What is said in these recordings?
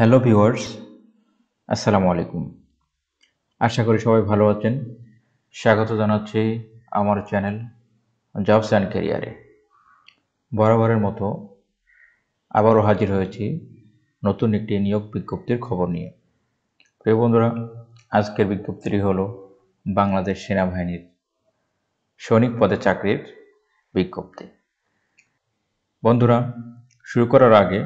Hello viewers, আসসালামু আলাইকুম। আশা করি সবাই ভালো আছেন। স্বাগত জানাচ্ছি আমার চ্যানেল জবস অ্যান্ড ক্যারিয়ারে। বরাবরের মতো আবারও হাজির হয়েছি নতুন একটি নিয়োগ বিজ্ঞপ্তির খবর নিয়ে। প্রিয় বন্ধুরা, আজকের বিজ্ঞপ্তিটি হলো বাংলাদেশ সেনাবাহিনীর সৈনিক পদে চাকরির বিজ্ঞপ্তি। বন্ধুরা, শুরু করার আগে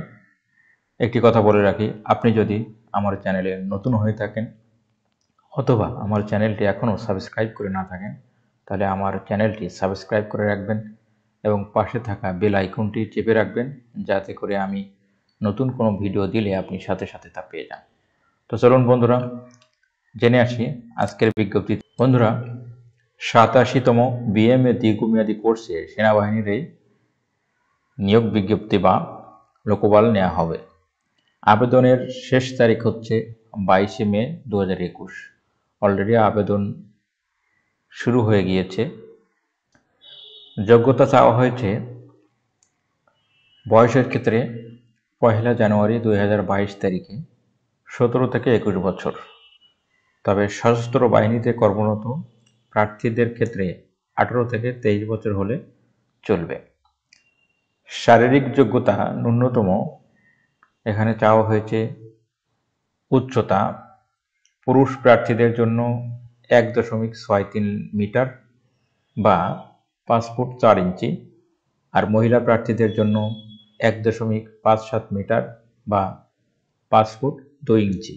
একটি কথা বলে রাখি, আপনি যদি আমার চ্যানেলে নতুন হয়ে থাকেন অথবা আমার চ্যানেলটি এখনও সাবস্ক্রাইব করে না থাকেন, তাহলে আমার চ্যানেলটি সাবস্ক্রাইব করে রাখবেন এবং পাশে থাকা বেল আইকনটি চেপে রাখবেন যাতে করে আমি নতুন কোনো ভিডিও দিলে আপনি সাথে সাথে তা পেয়ে যান। তো চলুন বন্ধুরা, জেনে আসি আজকের বিজ্ঞপ্তি। বন্ধুরা, সাতাশিতম বিএমএ দীর্ঘমেয়াদী কোর্সে সেনাবাহিনীর এই নিয়োগ বিজ্ঞপ্তি বা লোকবল নেওয়া হবে। আবেদনের শেষ তারিখ হচ্ছে বাইশে মে দু হাজার একুশ। অলরেডি আবেদন শুরু হয়ে গিয়েছে। যোগ্যতা চাওয়া হয়েছে বয়সের ক্ষেত্রে পয়লা জানুয়ারি দুই হাজার বাইশ তারিখে, সতেরো থেকে একুশ বছর। তবে সশস্ত্র বাহিনীতে কর্মরত প্রার্থীদের ক্ষেত্রে আঠেরো থেকে তেইশ বছর হলে চলবে। শারীরিক যোগ্যতা ন্যূনতম এখানে চাওয়া হয়েছে উচ্চতা পুরুষ প্রার্থীদের জন্য এক দশমিক ছয় তিন মিটার বা পাঁচ ফুট চার ইঞ্চি আর মহিলা প্রার্থীদের জন্য এক দশমিক পাঁচ সাত মিটার বা পাঁচ ফুট দুই ইঞ্চি।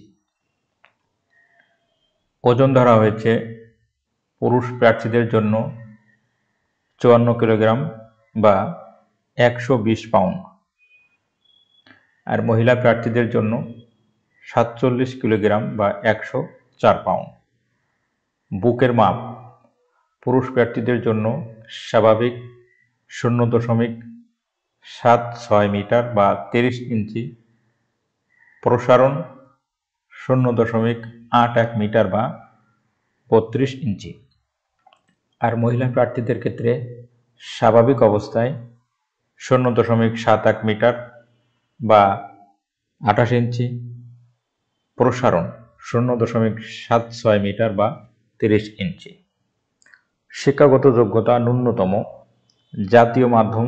ওজন ধরা হয়েছে পুরুষ প্রার্থীদের জন্য চুয়ান্ন কিলোগ্রাম বা একশো বিশ পাউন্ড। আর মহিলা প্রার্থীদের জন্য সাতচল্লিশ কিলোগ্রাম বা একশো চার পাউন্ড। বুকের মাপ, পুরুষ প্রার্থীদের জন্য স্বাভাবিক শূন্য দশমিক সাত ছয় মিটার বা তিরিশ ইঞ্চি, প্রসারণ শূন্য দশমিক আট এক মিটার বা বত্রিশ ইঞ্চি। আর মহিলা প্রার্থীদের ক্ষেত্রে স্বাভাবিক অবস্থায় শূন্য দশমিক সাত এক মিটার বা আঠাশ ইঞ্চি প্রসারণ শূন্য দশমিক সাত ছয় মিটার বা তিরিশ ইঞ্চি। শিক্ষাগত যোগ্যতা ন্যূনতম, জাতীয় মাধ্যম,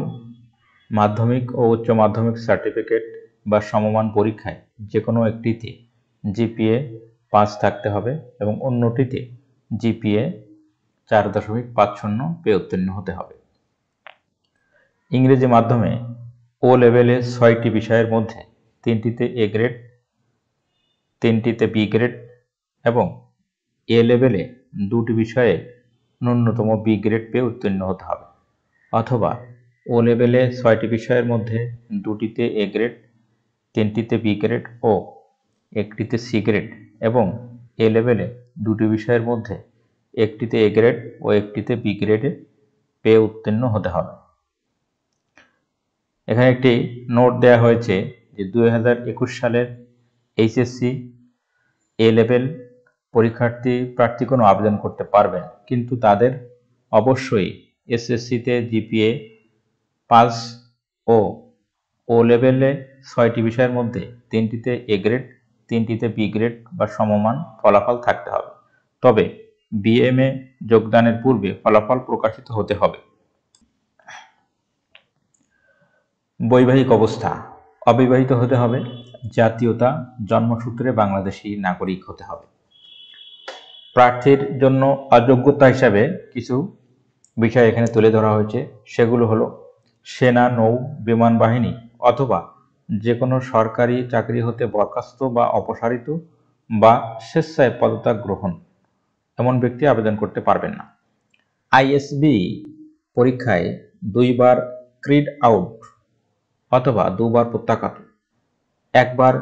মাধ্যমিক ও উচ্চ মাধ্যমিক সার্টিফিকেট বা সমমান পরীক্ষায় যে কোনো একটিতে জিপিএ পাঁচ থাকতে হবে এবং অন্যটিতে জিপিএ চার দশমিক পাঁচ শূন্য পেয়ে উত্তীর্ণ হতে হবে। ইংরেজি মাধ্যমে ও লেভেলে ছয়টি বিষয়ের মধ্যে তিনটিতে এ গ্রেড তিনটিতে বি গ্রেড এবং এ লেভেলে দুটি বিষয়ে ন্যূনতম বি গ্রেড পেয়ে উত্তীর্ণ হতে হবে। অথবা ও লেভেলে ছয়টি বিষয়ের মধ্যে দুটিতে এ গ্রেড তিনটিতে বি গ্রেড ও একটিতে সি গ্রেড এবং এ লেভেলে দুটি বিষয়ের মধ্যে একটিতে এ গ্রেড ও একটিতে বি গ্রেডে পেয়ে উত্তীর্ণ হতে হবে। এখানে একটি নোট দেওয়া হয়েছে যে দু হাজার একুশ সালের এইচএসসি এ লেভেল পরীক্ষার্থী প্রার্থী কোনো আবেদন করতে পারবেন কিন্তু তাদের অবশ্যই এসএসসিতে জিপিএ পাস ও ও লেভেলে ছয়টি বিষয়ের মধ্যে তিনটিতে এ গ্রেড, তিনটিতে বি গ্রেড বা সমমান ফলাফল থাকতে হবে। তবে বিএমএ যোগদানের পূর্বে ফলাফল প্রকাশিত হতে হবে। বৈবাহিক অবস্থা অবিবাহিত হতে হবে, জাতীয়তা, জন্মসূত্রে বাংলাদেশি নাগরিক হতে হবে। প্রার্থীর জন্য অযোগ্যতা হিসাবে কিছু বিষয় এখানে তুলে ধরা হয়েছে। সেগুলো হলো সেনা, নৌ, বিমান বাহিনী অথবা যে কোনো সরকারি চাকরি হতে বরখাস্ত বা অপসারিত বা স্বেচ্ছায় পদত্যাগ গ্রহণ এমন ব্যক্তি আবেদন করতে পারবেন না। আইএসবি পরীক্ষায় দুইবার ক্রিড আউট অথবা দুবার প্রত্যাখ্যাত। একবার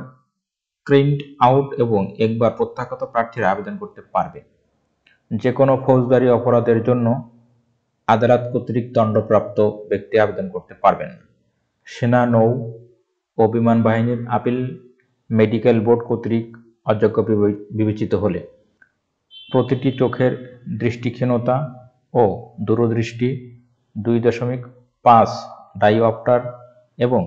প্রিন্ট আউট এবং একবার প্রত্যাখ্যাত প্রার্থীরা আবেদন করতে পারবে। যে কোনো ফৌজদারি অপরাধের জন্য আদালত কর্তৃক দণ্ডপ্রাপ্ত ব্যক্তি আবেদন করতে পারবেন। সেনা, নৌ ও বিমান বাহিনীর আপিল মেডিকেল বোর্ড কর্তৃক অযোগ্য বিবেচিত হলে। প্রতিটি চোখের দৃষ্টিক্ষীণতা ও দূরদৃষ্টি দুই দশমিক পাঁচ ডাইঅপ্টার এবং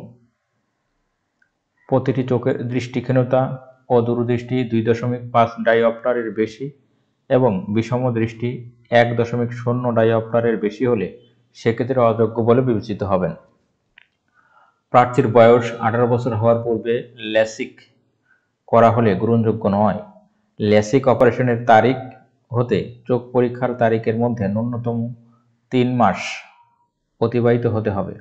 প্রতিটি চোখের দৃষ্টিক্ষীণতা ও দূরদৃষ্টি দুই দশমিক পাঁচ ডাইঅপ্টারের বেশি এবং বিষম দৃষ্টি এক দশমিক শূন্য ডাইঅপ্টারের বেশি হলে সেক্ষেত্রে অযোগ্য বলে বিবেচিত হবেন। প্রার্থীর বয়স আঠারো বছর হওয়ার পূর্বে ল্যাসিক করা হলে গ্রহণযোগ্য নয়। ল্যাসিক অপারেশনের তারিখ হতে চোখ পরীক্ষার তারিখের মধ্যে ন্যূনতম তিন মাস অতিবাহিত হতে হবে।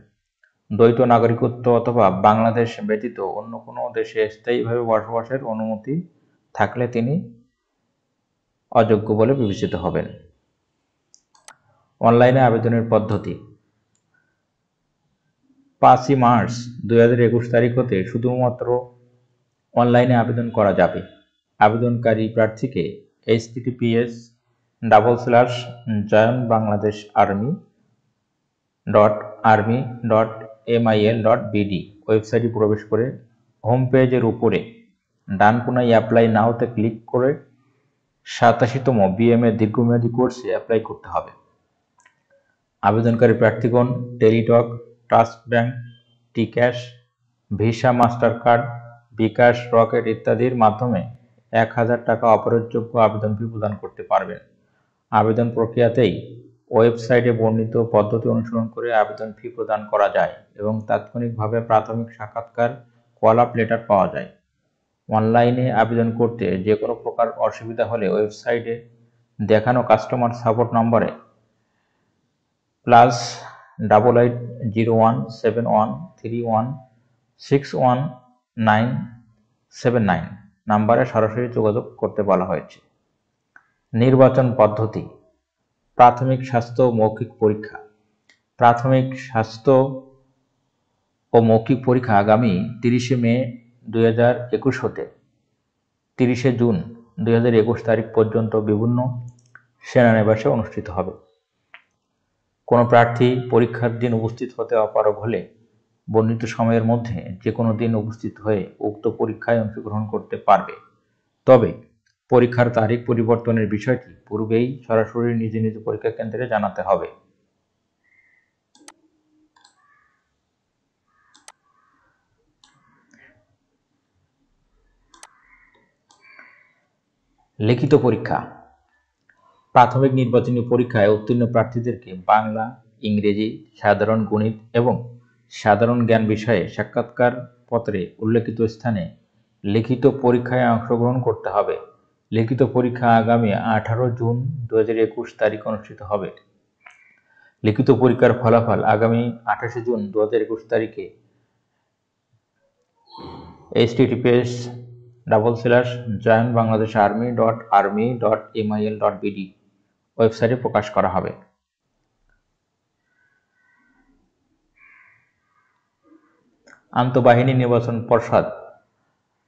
দ্বৈত নাগরিকত্ব অথবা বাংলাদেশ ব্যতীত অন্য কোনো দেশে স্থায়ীভাবে বসবাসের অনুমতি থাকলে তিনি অযোগ্য বলে বিবেচিত হবেন। অনলাইনে আবেদনের পদ্ধতি। পাঁচই মার্চ দুই হাজার একুশ তারিখ হতে শুধুমাত্র অনলাইনে আবেদন করা যাবে। আবেদনকারী প্রার্থীকে H HTTPS double slash join Bangladesh army dot army dot mil dot BD ওয়েবসাইটে প্রবেশ করে হোম পেজের উপরে ডান কোনায় অ্যাপ্লাই নাওতে ক্লিক করে সাতাশিতম বিএমএ দীর্ঘমেয়াদী কোর্সে অ্যাপ্লাই করতে হবে। আবেদনকারী প্রার্থীগণ Teletalk trust Bank TCash Visa master card বিকাশ রকেট ইত্যাদির মাধ্যমে এক হাজার টাকা অপরাধযোগ্য আবেদন প্রদান করতে পারবেন। আবেদন প্রক্রিয়াতেই ওয়েবসাইটে বর্ণিত পদ্ধতি অনুসরণ করে আবেদন ফি প্রদান করা যায় এবং তাৎক্ষণিকভাবে প্রাথমিক সাক্ষাৎকার কল আপ লেটার পাওয়া যায়। অনলাইনে আবেদন করতে যে কোনো প্রকার অসুবিধা হলে ওয়েবসাইটে দেখানো কাস্টমার সাপোর্ট নম্বরে plus double eight zero one seven one three one six one nine seven nine নাম্বারে সরাসরি যোগাযোগ করতে বলা হয়েছে। নির্বাচন পদ্ধতি। প্রাথমিক স্বাস্থ্য মৌখিক পরীক্ষা। প্রাথমিক স্বাস্থ্য ও মৌখিক পরীক্ষা আগামী তিরিশে মে দুই হাজার একুশ হতে। তিরিশে জুন দুই হাজার একুশ তারিখ পর্যন্ত বিভিন্ন সেনানিবাসে অনুষ্ঠিত হবে। কোনো প্রার্থী পরীক্ষার দিন উপস্থিত হতে অপারগ হলে বর্ণিত সময়ের মধ্যে যে কোনো দিন উপস্থিত হয়ে উক্ত পরীক্ষায় অংশগ্রহণ করতে পারবে। তবে পরীক্ষার তারিখ পরিবর্তনের বিষয়টি পূর্বেই সরাসরি নিজ নিজ পরীক্ষা কেন্দ্রে জানাতে হবে। লিখিত পরীক্ষা। প্রাথমিক নির্বাচনী পরীক্ষায় উত্তীর্ণ প্রার্থীদেরকে বাংলা, ইংরেজি, সাধারণ গণিত এবং সাধারণ জ্ঞান বিষয়ে সাক্ষাৎকার পত্রে উল্লেখিত স্থানে লিখিত পরীক্ষায় অংশগ্রহণ করতে হবে। লিখিত পরীক্ষা আগামী আঠারো জুন দু তারিখ অনুষ্ঠিত হবে। লিখিত পরীক্ষার ফলাফল আগামী আঠাশে জুন দু হাজার একুশ তারিখে HTTPS double slash joint Bangladesh army dot army dot MIL dot BD ওয়েবসাইটে প্রকাশ করা হবে। আন্তঃবাহিনী নির্বাচন পর্ষদ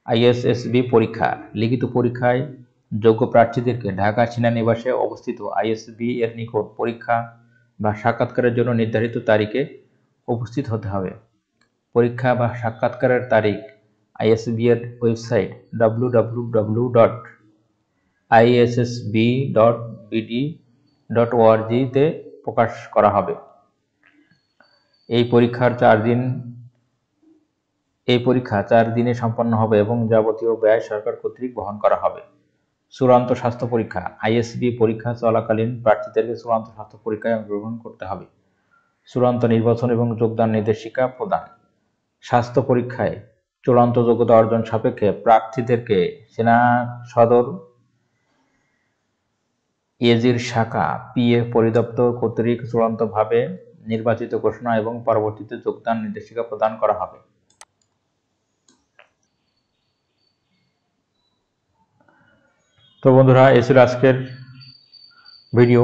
আইএসএসবি পরীক্ষা, লিখিত পরীক্ষায় যোগ্য প্রার্থীদেরকে ঢাকা সেনানিবাসে অবস্থিত আইএসবি এর নিকট পরীক্ষা বা সাক্ষাৎকারের জন্য নির্ধারিত তারিখে উপস্থিত হতে হবে। পরীক্ষা বা সাক্ষাৎকারের তারিখ আইএসবি এর website W W W dot ISSB dot BD dot ওআরজিতে প্রকাশ করা হবে। এই পরীক্ষার চার দিন, এই পরীক্ষা চার দিনে সম্পন্ন হবে এবং যাবতীয় ব্যয় সরকার কর্তৃক বহন করা হবে। চূড়ান্ত স্বাস্থ্য পরীক্ষা, আইএসবি পরীক্ষা চলাকালীন প্রার্থীদেরকে চূড়ান্ত স্বাস্থ্য পরীক্ষায় অংশগ্রহণ করতে হবে। চূড়ান্ত নির্বাচন এবং যোগদান নির্দেশিকা প্রদান। স্বাস্থ্য পরীক্ষায় চূড়ান্ত যোগ্যতা অর্জন সাপেক্ষে প্রার্থীদেরকে সেনা সদর, এজির শাখা, পিএ পরিদপ্তর কর্তৃক চূড়ান্তভাবে নির্বাচিত ঘোষণা এবং পরবর্তীতে যোগদান নির্দেশিকা প্রদান করা হবে। তো বন্ধুরা এ ছিল আজকের ভিডিও।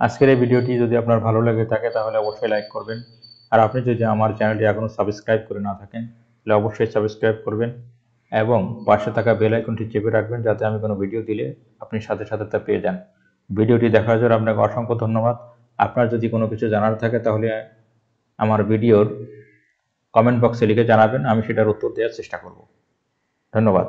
আজকের এই ভিডিওটি যদি আপনার ভালো লাগে থাকে, তাহলে অবশ্যই লাইক করবেন। আর আপনি যদি আমার চ্যানেলটি এখনও সাবস্ক্রাইব করে না থাকেন, তাহলে অবশ্যই সাবস্ক্রাইব করবেন এবং পাশে থাকা বেল আইকনটি চেপে রাখবেন যাতে আমি কোনো ভিডিও দিলে আপনি সাথে সাথে তা পেয়ে যান। ভিডিওটি দেখার জন্য আপনাকে অসংখ্য ধন্যবাদ। আপনার যদি কোনো কিছু জানার থাকে, তাহলে আমার ভিডিওর কমেন্ট বক্সে লিখে জানাবেন, আমি সেটার উত্তর দেওয়ার চেষ্টা করব। ধন্যবাদ।